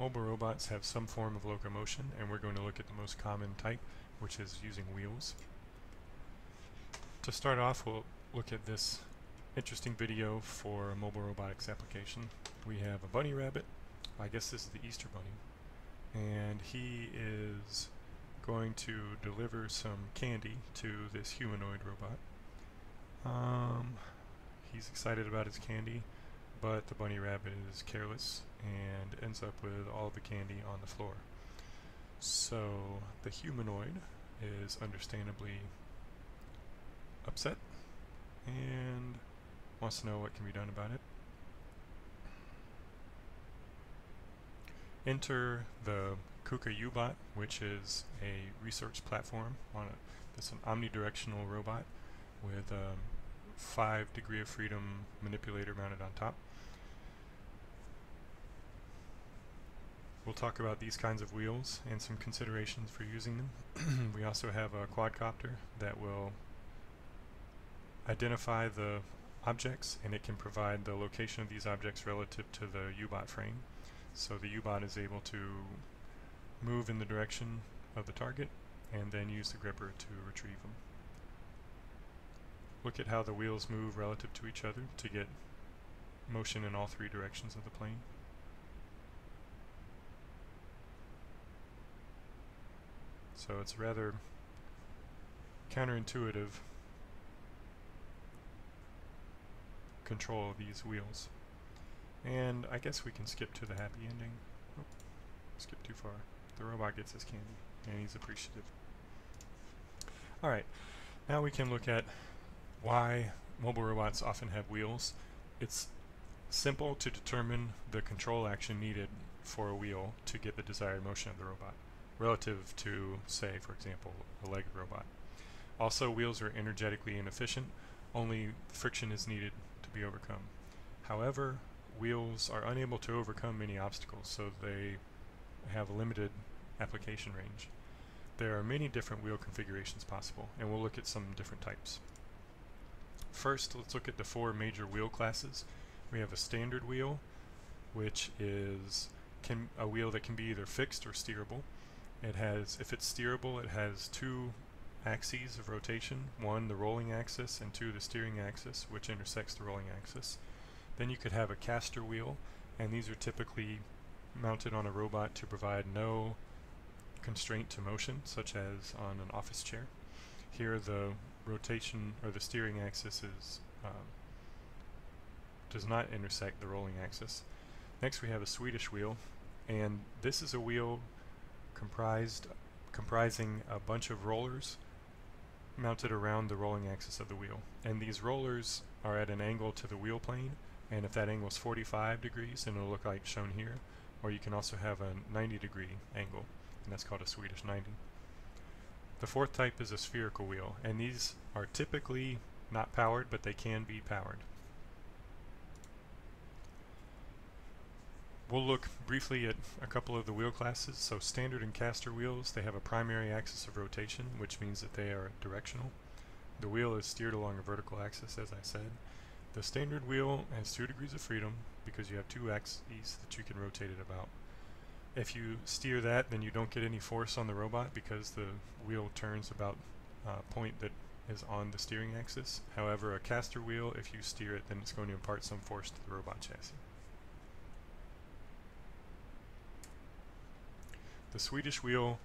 mobile robots have some form of locomotion and we're going to look at the most common type which is using wheels. To start off we'll look at this interesting video for a mobile robotics application. We have a bunny rabbit, I guess this is the Easter bunny, and he is going to deliver some candy to this humanoid robot. Um, he's excited about his candy, but the bunny rabbit is careless and ends up with all the candy on the floor. So the humanoid is understandably upset and wants to know what can be done about it. Enter the KUKA youBot, which is a research platform on a, it's an omnidirectional robot with a 5 degree of freedom manipulator mounted on top. We'll talk about these kinds of wheels and some considerations for using them. we also have a quadcopter that will identify the objects and it can provide the location of these objects relative to the youBot frame. So the youBot is able to move in the direction of the target and then use the gripper to retrieve them. Look at how the wheels move relative to each other to get motion in all three directions of the plane. So it's rather counterintuitive control of these wheels. And I guess we can skip to the happy ending. Oh, skip too far. The robot gets his candy, and he's appreciative. Alright, now we can look at why mobile robots often have wheels. It's simple to determine the control action needed for a wheel to get the desired motion of the robot, relative to, say, for example, a legged robot. Also, wheels are energetically inefficient, only friction is needed to be overcome. However, wheels are unable to overcome many obstacles, so they have a limited application range. There are many different wheel configurations possible, and we'll look at some different types. First, let's look at the four major wheel classes. We have a standard wheel, which is can a wheel that can be either fixed or steerable. It has, if it's steerable, it has two axes of rotation, one the rolling axis and two the steering axis, which intersects the rolling axis. Then you could have a caster wheel, and these are typically mounted on a robot to provide no constraint to motion, such as on an office chair. Here the rotation or the steering axis is um, does not intersect the rolling axis. Next we have a Swedish wheel, and this is a wheel comprised comprising a bunch of rollers mounted around the rolling axis of the wheel. And these rollers are at an angle to the wheel plane, and if that angle is 45 degrees, then it'll look like shown here. Or you can also have a 90 degree angle, and that's called a Swedish 90. The fourth type is a spherical wheel, and these are typically not powered, but they can be powered. We'll look briefly at a couple of the wheel classes. So standard and caster wheels, they have a primary axis of rotation, which means that they are directional. The wheel is steered along a vertical axis, as I said. The standard wheel has two degrees of freedom because you have two axes that you can rotate it about. If you steer that, then you don't get any force on the robot because the wheel turns about a uh, point that is on the steering axis. However, a caster wheel, if you steer it, then it's going to impart some force to the robot chassis. The Swedish wheel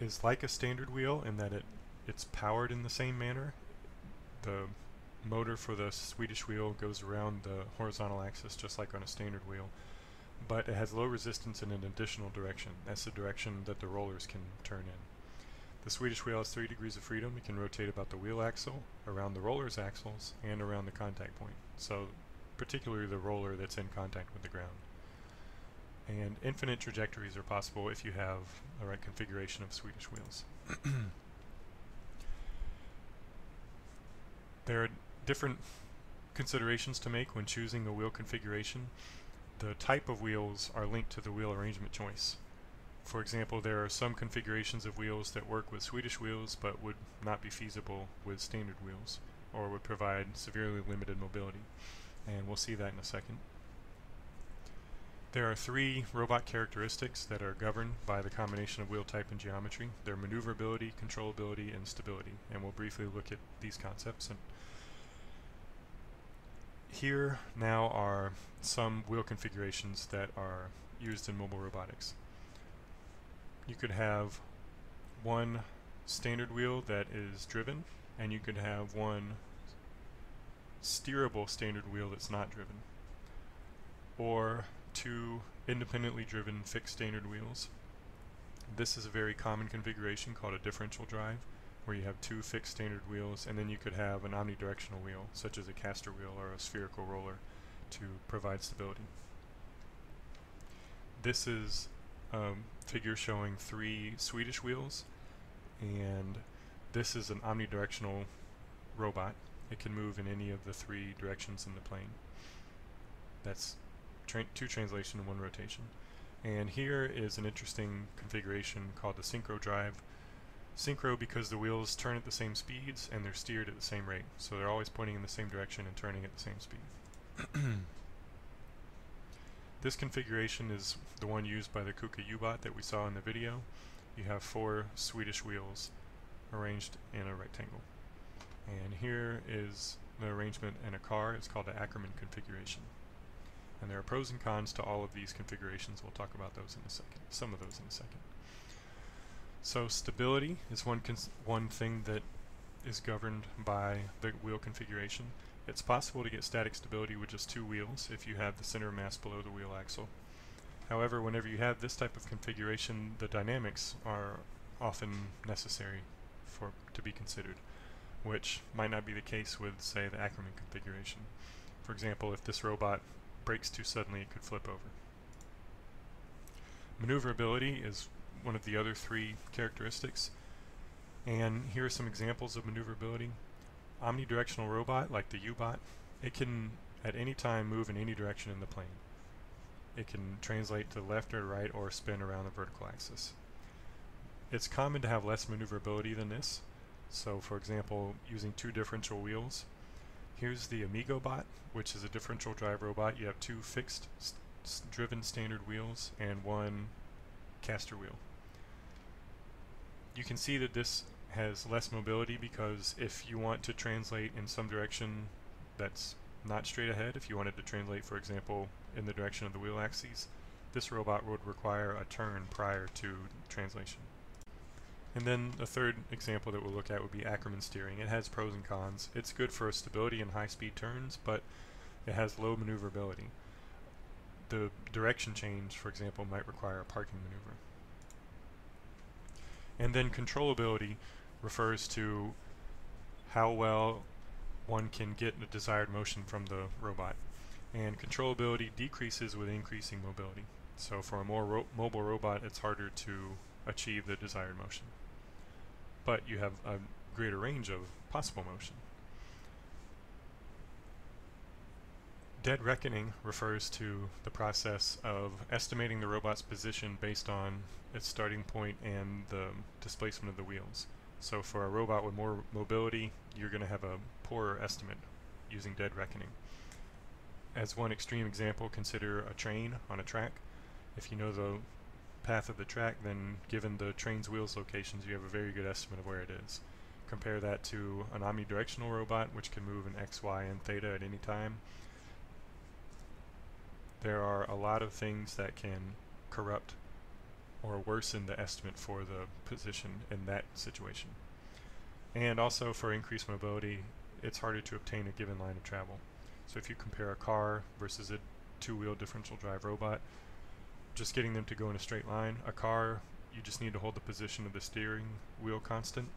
is like a standard wheel in that it it's powered in the same manner. The motor for the Swedish wheel goes around the horizontal axis just like on a standard wheel, but it has low resistance in an additional direction. That's the direction that the rollers can turn in. The Swedish wheel has 3 degrees of freedom. It can rotate about the wheel axle, around the roller's axles, and around the contact point. So particularly the roller that's in contact with the ground. And infinite trajectories are possible if you have the right configuration of Swedish wheels. there are different considerations to make when choosing a wheel configuration. The type of wheels are linked to the wheel arrangement choice. For example, there are some configurations of wheels that work with Swedish wheels but would not be feasible with standard wheels or would provide severely limited mobility. And we'll see that in a second. There are three robot characteristics that are governed by the combination of wheel type and geometry. They're maneuverability, controllability, and stability. And we'll briefly look at these concepts. And here now are some wheel configurations that are used in mobile robotics. You could have one standard wheel that is driven, and you could have one steerable standard wheel that's not driven. Or two independently driven fixed standard wheels. This is a very common configuration called a differential drive where you have two fixed standard wheels and then you could have an omnidirectional wheel such as a caster wheel or a spherical roller to provide stability. This is a figure showing three Swedish wheels and this is an omnidirectional robot. It can move in any of the three directions in the plane. That's tra two translation and one rotation. And here is an interesting configuration called the synchro drive. Synchro because the wheels turn at the same speeds and they're steered at the same rate. So they're always pointing in the same direction and turning at the same speed. this configuration is the one used by the KUKA youBot that we saw in the video. You have four Swedish wheels arranged in a rectangle. And here is the arrangement in a car. It's called the Ackermann configuration. And there are pros and cons to all of these configurations. We'll talk about those in a second, some of those in a second. So stability is one one thing that is governed by the wheel configuration. It's possible to get static stability with just two wheels if you have the center of mass below the wheel axle. However, whenever you have this type of configuration, the dynamics are often necessary for to be considered, which might not be the case with, say, the Ackermann configuration. For example, if this robot brakes too suddenly, it could flip over. Maneuverability is one of the other three characteristics. And here are some examples of maneuverability. Omnidirectional robot, like the youBot, it can at any time move in any direction in the plane. It can translate to left or right or spin around the vertical axis. It's common to have less maneuverability than this. So for example, using two differential wheels, Here's the AmigoBot, which is a differential drive robot. You have two fixed st driven standard wheels and one caster wheel. You can see that this has less mobility because if you want to translate in some direction that's not straight ahead, if you wanted to translate, for example, in the direction of the wheel axes, this robot would require a turn prior to translation. And then the third example that we'll look at would be Ackermann steering. It has pros and cons. It's good for stability and high-speed turns, but it has low maneuverability. The direction change, for example, might require a parking maneuver. And then controllability refers to how well one can get the desired motion from the robot. And controllability decreases with increasing mobility. So for a more ro mobile robot, it's harder to achieve the desired motion but you have a greater range of possible motion. Dead reckoning refers to the process of estimating the robot's position based on its starting point and the displacement of the wheels. So for a robot with more mobility, you're going to have a poorer estimate using dead reckoning. As one extreme example, consider a train on a track. If you know the path of the track, then given the train's wheels locations, you have a very good estimate of where it is. Compare that to an omnidirectional robot, which can move in x, y, and theta at any time. There are a lot of things that can corrupt or worsen the estimate for the position in that situation. And also for increased mobility, it's harder to obtain a given line of travel. So if you compare a car versus a two-wheel differential drive robot, just getting them to go in a straight line. A car, you just need to hold the position of the steering wheel constant.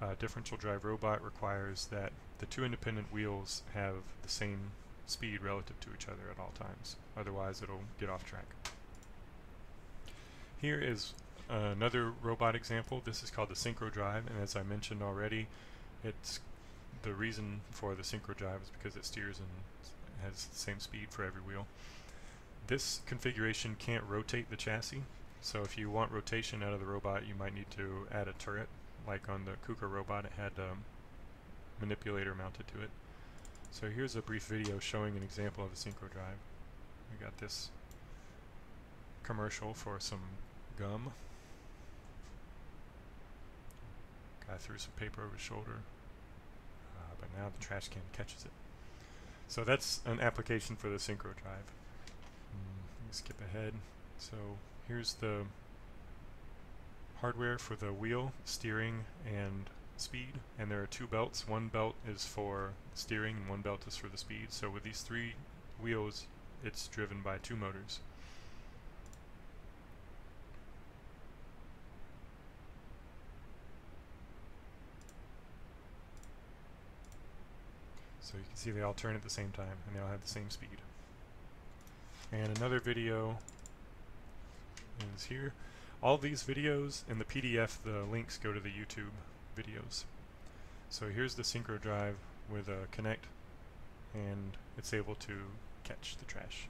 A differential drive robot requires that the two independent wheels have the same speed relative to each other at all times. Otherwise, it'll get off track. Here is another robot example. This is called the synchro drive, and as I mentioned already, it's the reason for the synchro drive is because it steers and has the same speed for every wheel. This configuration can't rotate the chassis, so if you want rotation out of the robot, you might need to add a turret. Like on the KUKA robot, it had a um, manipulator mounted to it. So here's a brief video showing an example of a synchro drive. We got this commercial for some gum. Guy threw some paper over his shoulder, uh, but now the trash can catches it. So that's an application for the synchro drive. Skip ahead. So here's the hardware for the wheel, steering, and speed. And there are two belts. One belt is for steering and one belt is for the speed. So with these three wheels, it's driven by two motors. So you can see they all turn at the same time and they all have the same speed. And another video is here. All these videos in the PDF, the links go to the YouTube videos. So here's the synchro drive with a Kinect and it's able to catch the trash.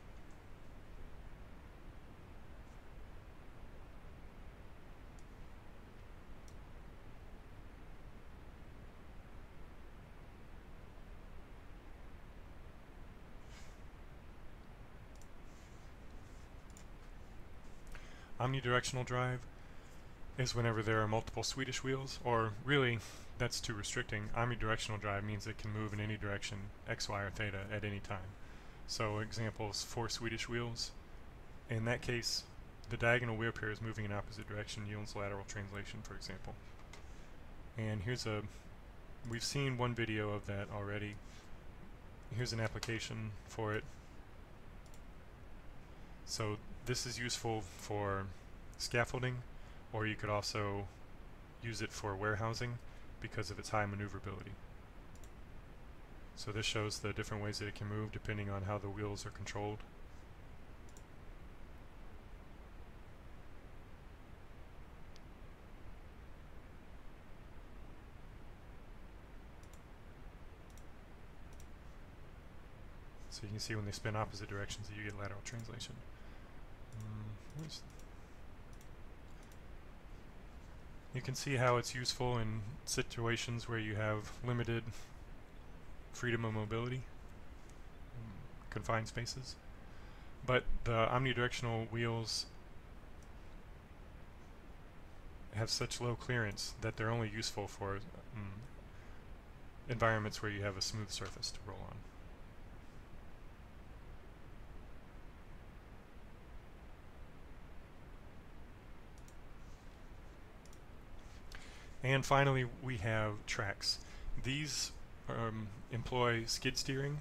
Omnidirectional drive is whenever there are multiple Swedish wheels, or really, that's too restricting. Omnidirectional drive means it can move in any direction, x, y, or theta, at any time. So examples, four Swedish wheels. In that case, the diagonal wheel pair is moving in opposite direction yields lateral translation, for example. And here's a, we've seen one video of that already. Here's an application for it. So this is useful for scaffolding, or you could also use it for warehousing because of its high maneuverability. So this shows the different ways that it can move depending on how the wheels are controlled. So you can see when they spin opposite directions that you get lateral translation. You can see how it's useful in situations where you have limited freedom of mobility, confined spaces. But the omnidirectional wheels have such low clearance that they're only useful for um, environments where you have a smooth surface to roll on. And finally, we have tracks. These um, employ skid steering,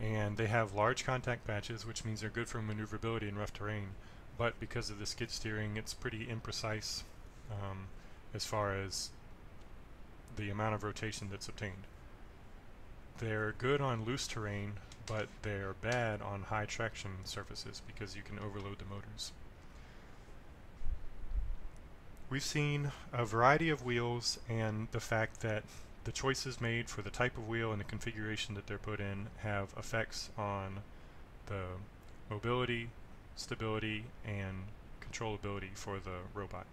and they have large contact patches, which means they're good for maneuverability in rough terrain. But because of the skid steering, it's pretty imprecise um, as far as the amount of rotation that's obtained. They're good on loose terrain, but they're bad on high traction surfaces because you can overload the motors. We've seen a variety of wheels and the fact that the choices made for the type of wheel and the configuration that they're put in have effects on the mobility, stability, and controllability for the robot.